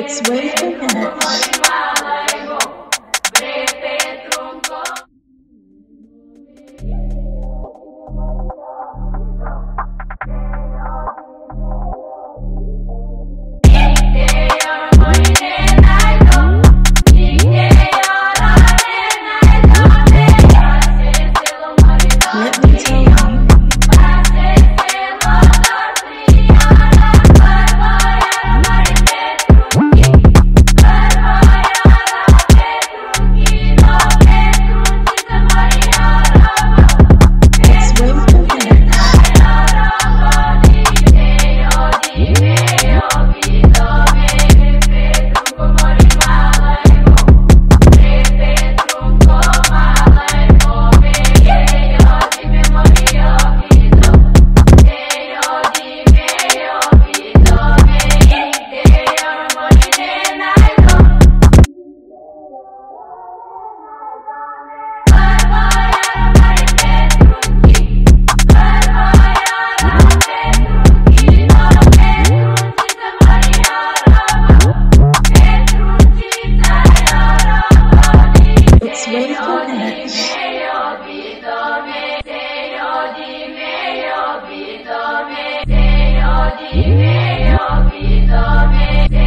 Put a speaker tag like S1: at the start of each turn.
S1: It's way ahead. Salvitore